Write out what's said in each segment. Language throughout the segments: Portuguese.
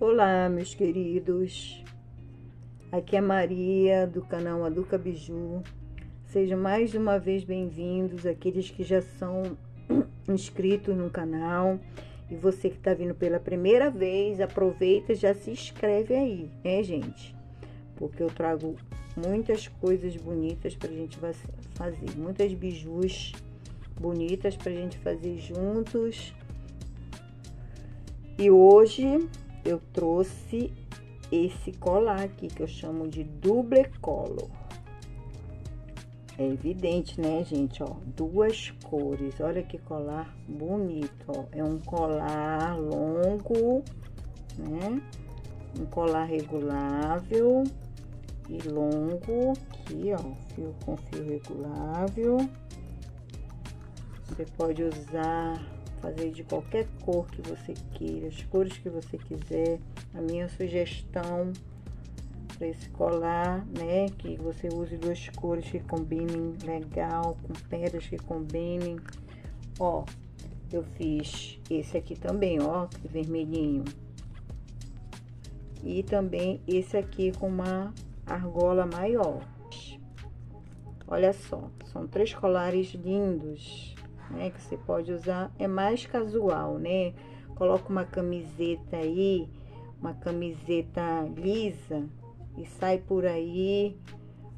Olá, meus queridos. Aqui é Maria do canal Aduca Biju. Sejam mais uma vez bem-vindos aqueles que já são inscritos no canal. E você que está vindo pela primeira vez, aproveita e já se inscreve aí, né, gente? Porque eu trago muitas coisas bonitas pra gente fazer, muitas bijus bonitas pra gente fazer juntos. E hoje eu trouxe esse colar aqui que eu chamo de double color. É evidente, né, gente, ó, duas cores. Olha que colar bonito, ó. É um colar longo, né? Um colar regulável e longo aqui, ó, fio com fio regulável. Você pode usar fazer de qualquer cor que você queira, as cores que você quiser. A minha sugestão para esse colar, né, que você use duas cores que combinem legal, com pedras que combinem. Ó, eu fiz esse aqui também, ó, vermelhinho. E também esse aqui com uma argola maior. Olha só, são três colares lindos né? Que você pode usar, é mais casual, né? Coloca uma camiseta aí, uma camiseta lisa e sai por aí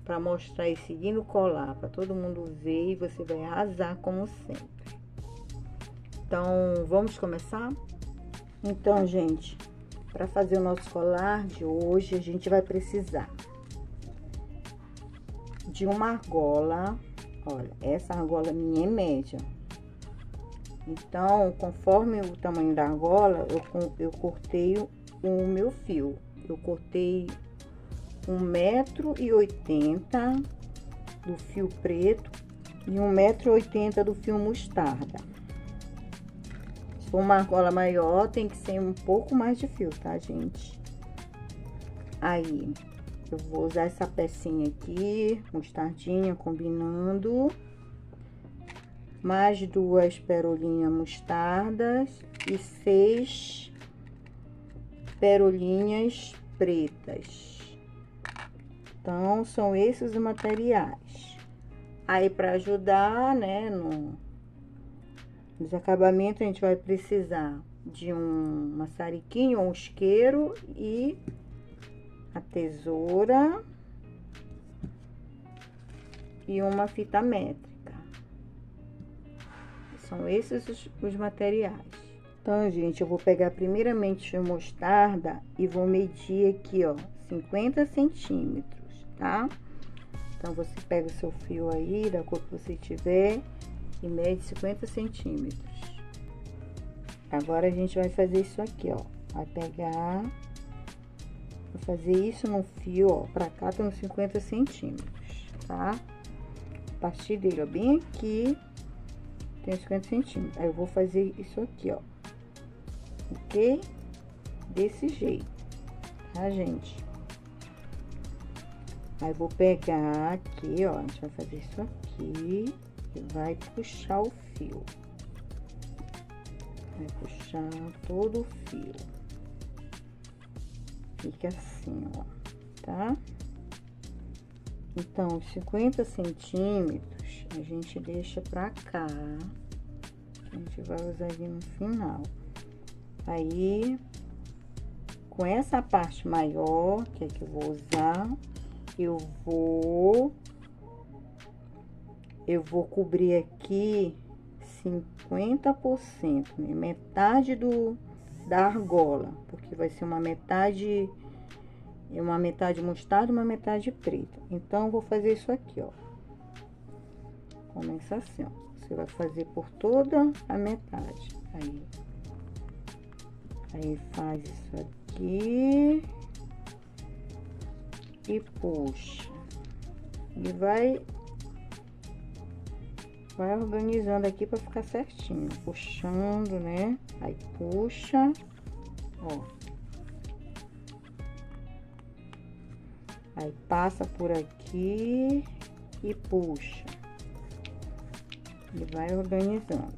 para mostrar esse lindo colar, para todo mundo ver e você vai arrasar como sempre. Então, vamos começar? Então, gente, para fazer o nosso colar de hoje, a gente vai precisar de uma argola. Olha, essa argola minha é média. Então, conforme o tamanho da argola, eu, eu cortei o meu fio. Eu cortei um metro e oitenta do fio preto e um metro e oitenta do fio mostarda. Se for uma argola maior, tem que ser um pouco mais de fio, tá, gente? Aí, eu vou usar essa pecinha aqui, mostardinha, combinando mais duas perolinhas mostardas e seis perolinhas pretas. Então, são esses os materiais. Aí, para ajudar, né, no, nos acabamentos, a gente vai precisar de um maçariquinho um isqueiro e a tesoura e uma fita métrica. São esses os, os materiais. Então, gente, eu vou pegar primeiramente mostarda e vou medir aqui, ó, 50 centímetros, tá? Então, você pega o seu fio aí, da cor que você tiver, e mede 50 centímetros. Agora, a gente vai fazer isso aqui, ó. Vai pegar, vou fazer isso no fio, ó, pra cá tem uns 50 centímetros, tá? A partir dele, ó, bem aqui, tem 50 centímetros. Aí, eu vou fazer isso aqui, ó. Ok? Desse jeito, tá, gente? Aí, vou pegar aqui, ó. A gente vai fazer isso aqui e vai puxar o fio. Vai puxar todo o fio. Fica assim, ó, tá? Então, 50 centímetros a gente deixa pra cá. A gente vai usar ali no final. Aí, com essa parte maior, que é que eu vou usar, eu vou... Eu vou cobrir aqui 50%, né? Metade do, da argola, porque vai ser uma metade... Uma metade mostarda e uma metade preta. Então, vou fazer isso aqui, ó começa assim, ó. Você vai fazer por toda a metade. Aí, aí faz isso aqui e puxa. E vai vai organizando aqui para ficar certinho, puxando, né? Aí puxa, ó. Aí passa por aqui e puxa. Ele vai organizando.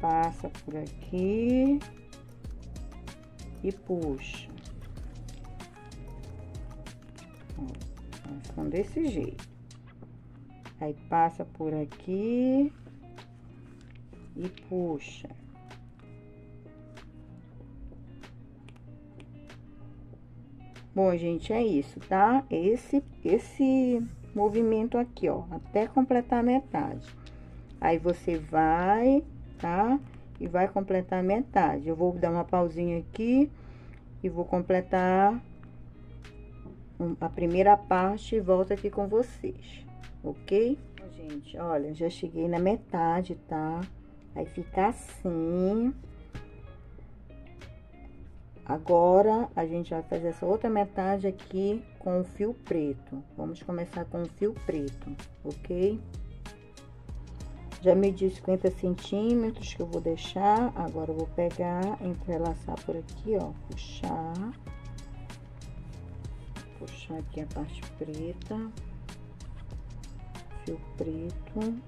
Passa por aqui e puxa. Ficando desse jeito. Aí passa por aqui e puxa. Bom, gente, é isso, tá? Esse, esse movimento aqui, ó, até completar a metade. Aí você vai, tá? E vai completar a metade. Eu vou dar uma pausinha aqui e vou completar a primeira parte e volto aqui com vocês, ok? Gente, olha, já cheguei na metade, tá? Aí fica assim. Agora, a gente vai fazer essa outra metade aqui com o fio preto. Vamos começar com o fio preto, ok? Já medi 50 centímetros que eu vou deixar. Agora, eu vou pegar, entrelaçar por aqui, ó. Puxar. Puxar aqui a parte preta. Fio preto.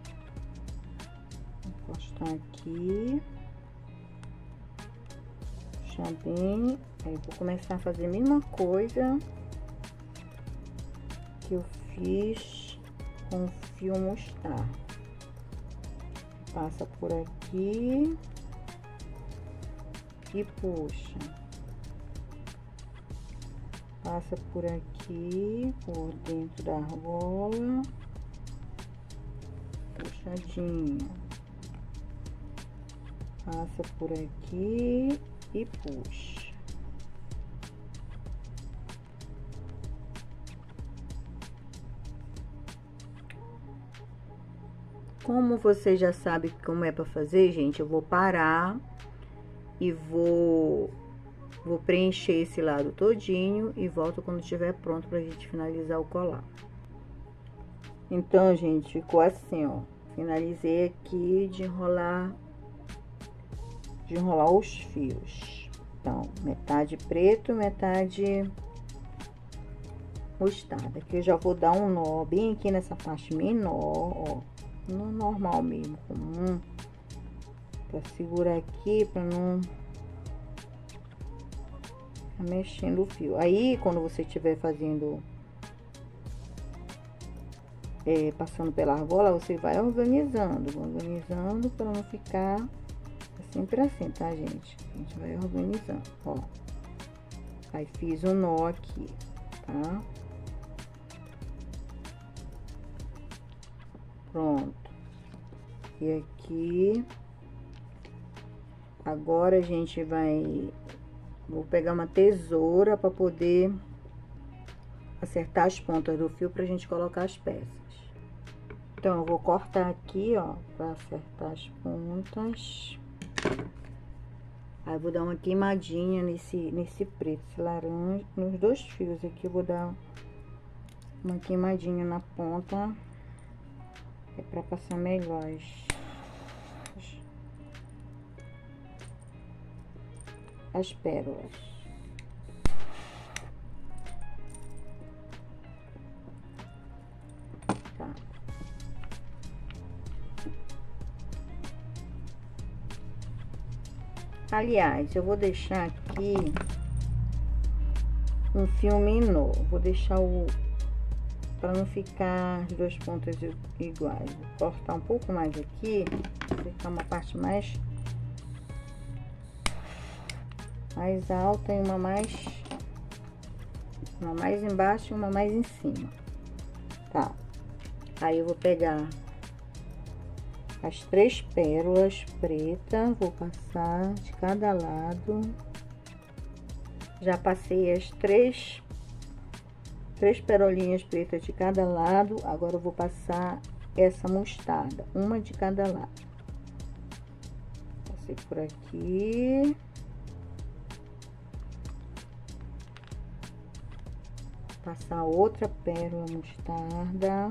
Encostar aqui puxar bem. Aí, vou começar a fazer a mesma coisa que eu fiz com o fio mostarda. Passa por aqui e puxa. Passa por aqui, por dentro da argola, puxadinha. Passa por aqui e puxa. Como você já sabe como é para fazer, gente, eu vou parar e vou vou preencher esse lado todinho e volto quando estiver pronto pra gente finalizar o colar. Então, gente, ficou assim, ó. Finalizei aqui de enrolar de enrolar os fios. Então, metade preto, metade mostarda. Aqui eu já vou dar um nó bem aqui nessa parte menor, ó. No normal mesmo, comum. Pra segurar aqui, pra não mexendo o fio. Aí, quando você estiver fazendo, é, passando pela argola, você vai organizando, organizando para não ficar sempre assim, tá, gente? A gente vai organizando, ó. Aí, fiz um nó aqui, tá? Pronto. E aqui... Agora, a gente vai... Vou pegar uma tesoura para poder acertar as pontas do fio pra gente colocar as peças. Então, eu vou cortar aqui, ó, pra acertar as pontas. Aí, vou dar uma queimadinha nesse, nesse preto, esse laranja, nos dois fios aqui, eu vou dar uma queimadinha na ponta. É pra passar melhor as, as pérolas. Aliás, eu vou deixar aqui um fio menor. Vou deixar o... Para não ficar as duas pontas iguais. Vou cortar um pouco mais aqui. Ficar uma parte mais... Mais alta e uma mais... Uma mais embaixo e uma mais em cima. Tá. Aí eu vou pegar as três pérolas pretas, vou passar de cada lado. Já passei as três, três perolinhas pretas de cada lado, agora eu vou passar essa mostarda, uma de cada lado. Passei por aqui. Passar outra pérola mostarda.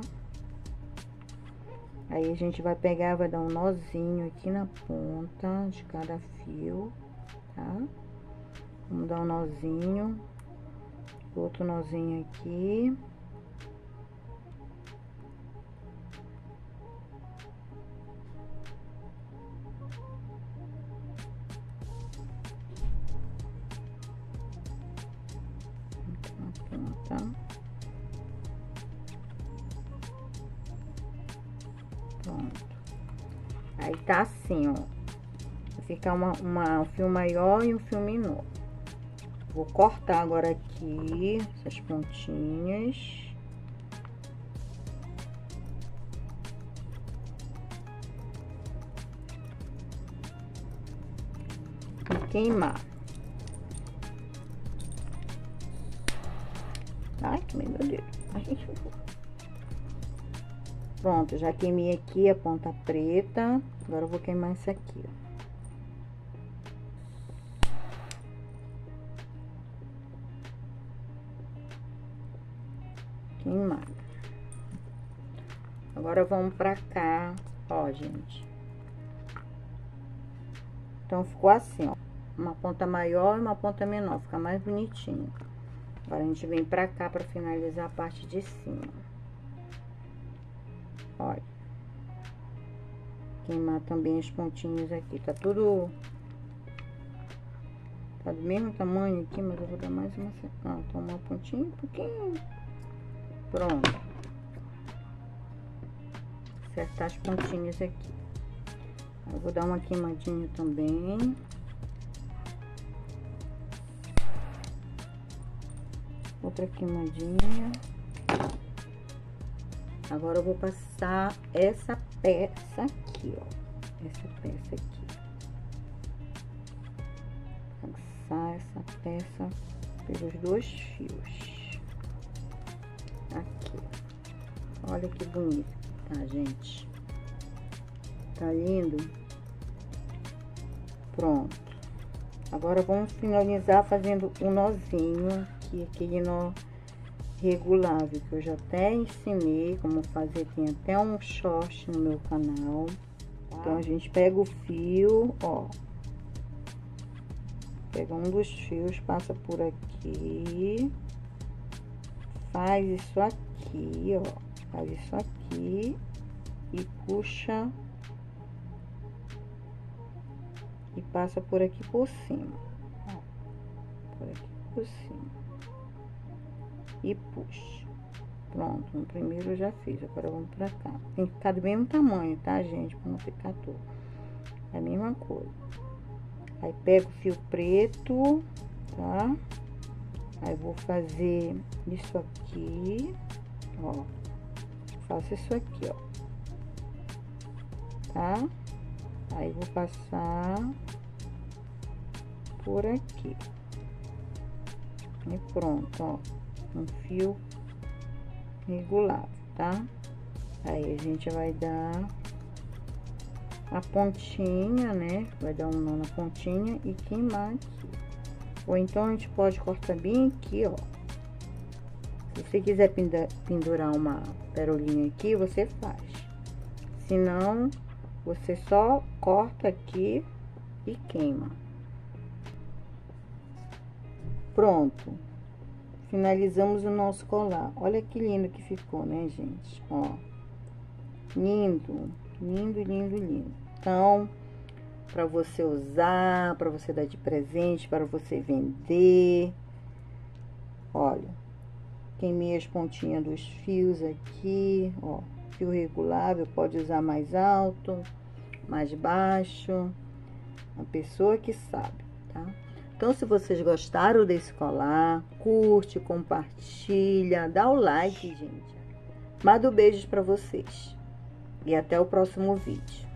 Aí, a gente vai pegar, vai dar um nozinho aqui na ponta de cada fio, tá? Vamos dar um nozinho, outro nozinho aqui. Assim, ó. Vai ficar uma, uma, um fio maior e um fio menor. Vou cortar agora aqui essas pontinhas. E queimar. Ai, que meu Deus. Ai, Pronto, já queimei aqui a ponta preta. Agora eu vou queimar esse aqui, ó. Queimada. Agora vamos pra cá, ó, gente. Então, ficou assim, ó. Uma ponta maior e uma ponta menor, fica mais bonitinho. Agora, a gente vem pra cá pra finalizar a parte de cima. Olha. Queimar também as pontinhas aqui. Tá tudo... Tá do mesmo tamanho aqui, mas eu vou dar mais uma... Ah, tá uma pontinha um pouquinho. Pronto. Acertar as pontinhas aqui. Eu vou dar uma queimadinha também. Outra queimadinha. Agora eu vou passar essa peça aqui, ó. Essa peça aqui. Passar essa peça pelos dois fios. Aqui. Olha que bonito, tá, gente? Tá lindo? Pronto. Agora vamos finalizar fazendo um nozinho aqui, aquele nó regulável que eu já até ensinei como fazer, tem até um short no meu canal. Então, a gente pega o fio, ó. Pega um dos fios, passa por aqui. Faz isso aqui, ó. Faz isso aqui e puxa e passa por aqui por cima. Por aqui por cima e puxa. Pronto, no primeiro eu já fiz, agora vamos pra cá. Tem que ficar do mesmo tamanho, tá, gente? Pra não ficar todo. É a mesma coisa. Aí pego o fio preto, tá? Aí vou fazer isso aqui, ó. Faço isso aqui, ó. Tá? Aí vou passar por aqui. E pronto, ó um fio regulado, tá? Aí a gente vai dar a pontinha, né? Vai dar um nó na pontinha e queimar aqui. Ou então a gente pode cortar bem aqui, ó. Se você quiser pendurar uma perolinha aqui, você faz. Se não, você só corta aqui e queima. Pronto finalizamos o nosso colar. Olha que lindo que ficou, né, gente? Ó, lindo, lindo, lindo, lindo. Então, para você usar, para você dar de presente, para você vender. Olha, queimei as pontinhas dos fios aqui, ó. Fio regulável, pode usar mais alto, mais baixo. A pessoa que sabe, tá? Então, se vocês gostaram desse colar, curte, compartilha, dá o like, gente. Mando beijos para vocês. E até o próximo vídeo.